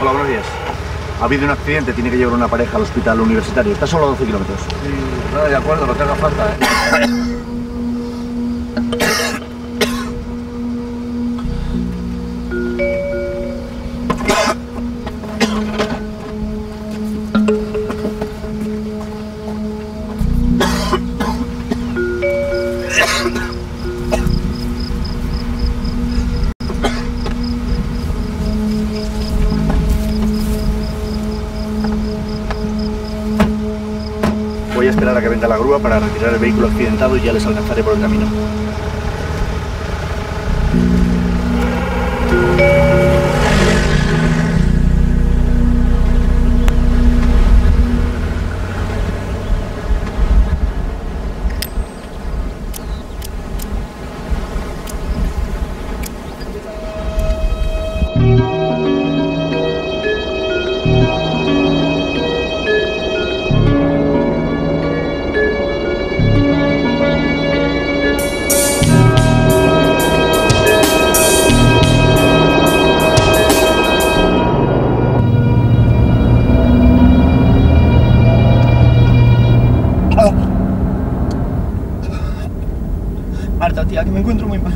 Hola, buenos días. Ha habido un accidente, tiene que llevar una pareja al hospital universitario. Está solo a 12 kilómetros. Sí, no, de acuerdo, lo que haga falta. ¿eh? venga la grúa para retirar el vehículo accidentado y ya les alcanzaré por el camino. Tía, que me encuentro muy mal.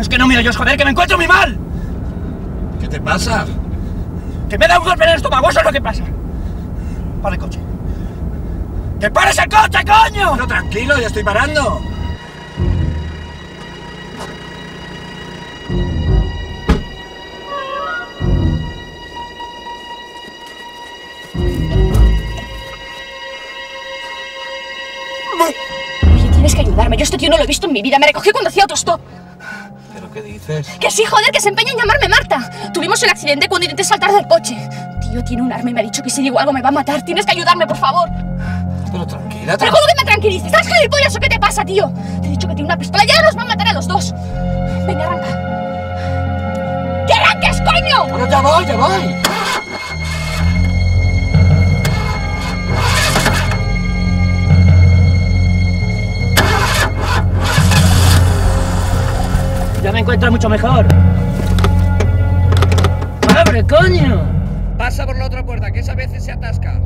Es que no miro yo, joder, que me encuentro muy mal. ¿Qué te pasa? Que me da un golpe en el estómago, eso es lo que pasa. Para el coche. ¡Que pares el coche, coño! No, tranquilo, ya estoy parando. Tienes que ayudarme. Yo este tío no lo he visto en mi vida. Me recogió cuando hacía autostop. ¿Pero qué dices? Que sí, joder, que se empeña en llamarme Marta. Tuvimos el accidente cuando intenté saltar del coche. Tío, tiene un arma y me ha dicho que si digo algo me va a matar. Tienes que ayudarme, por favor. Pero tranquila, ¿Pero tranquila. cómo que me tranquilices? ¿Estás gilipollas o qué te pasa, tío? Te he dicho que tiene una pistola. Ya nos va a matar a los dos. Venga, arranca. ¡Que arranques, coño! Bueno, ya voy, ya voy. Ya me encuentro mucho mejor. ¡Abre, coño! Pasa por la otra puerta, que esa veces se atasca.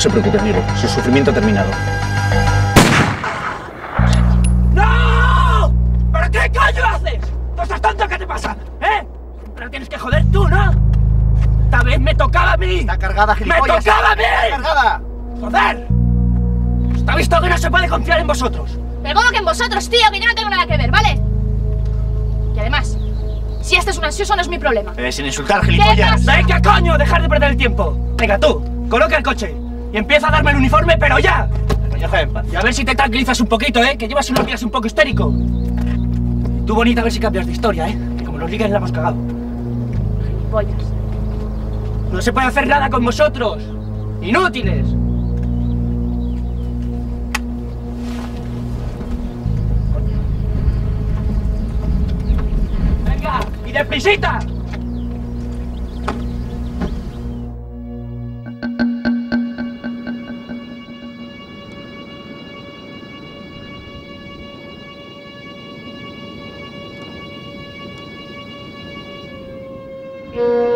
Se preocupe, amigo. Su sufrimiento ha terminado. ¡No! ¿Pero qué coño haces? ¿Tú estás tonto? ¿Qué te pasa? ¿Eh? Pero tienes que joder tú, ¿no? Esta vez me tocaba a mí. Está cargada, ¡Me tocaba a mí! cargada! ¡Joder! Está visto que no se puede confiar en vosotros. Pero ¿cómo que en vosotros, tío? Que yo no tengo nada que ver, ¿vale? Y además, si este es un ansioso no es mi problema. Eh, sin insultar, ¿Qué gilipollas. pasa? ¡Venga, coño! ¡Dejar de perder el tiempo! Venga, tú, coloca el coche y empieza a darme el uniforme, pero ya. Déjame en paz. Y a ver si te tranquilizas un poquito, ¿eh? Que llevas unos días un poco histérico. Y tú, bonita, a ver si cambias de historia, ¿eh? Que como los ligues la hemos cagado. Pollas. No se puede hacer nada con vosotros. ¡Inútiles! ¡Venga! ¡Y deprisita! Mm-hmm.